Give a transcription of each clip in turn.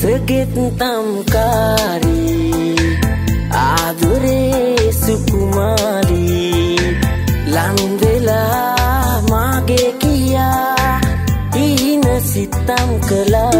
රුසගෙත් තම්කාරී ආදුරේ සුකුමාරී ලංවෙලා මාගේ කියා ඉහින සිත්තම් කලා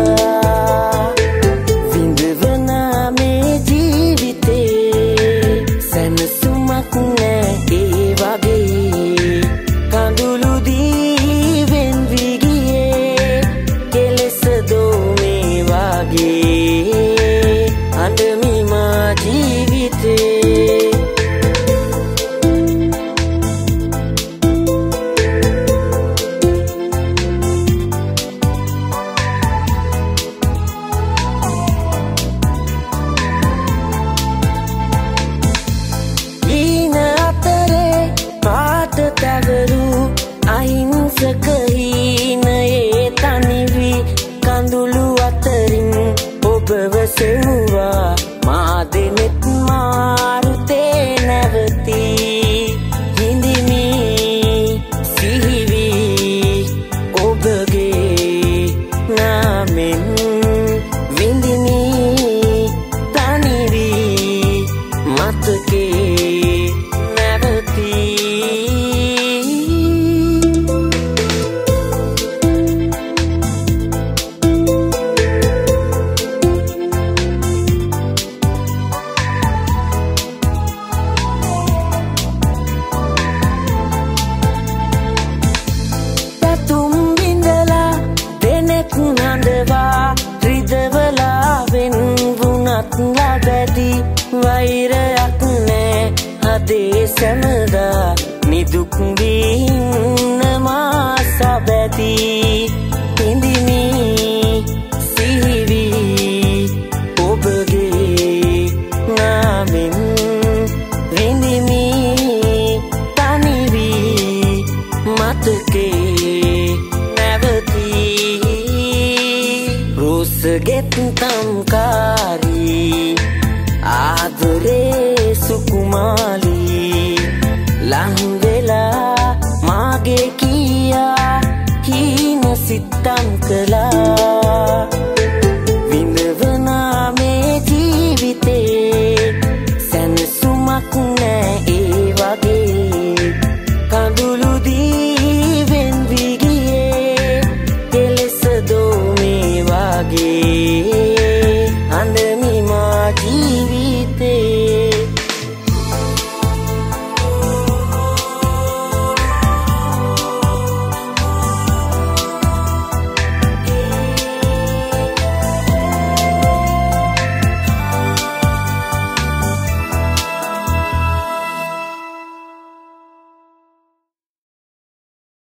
සෙව්වා මා දෙනෙත් මාරුතේ නැවතී හඬවා රිදවලා වෙන් වුණත් ලබැදි වෛරයක් නෑ. හදේ සැමදා නිදුක් රුසගෙත් තම්කාරී ආදරේ සුකුමාලී ලංවෙලා මාගේ කියා හීන සිත්තම් කලා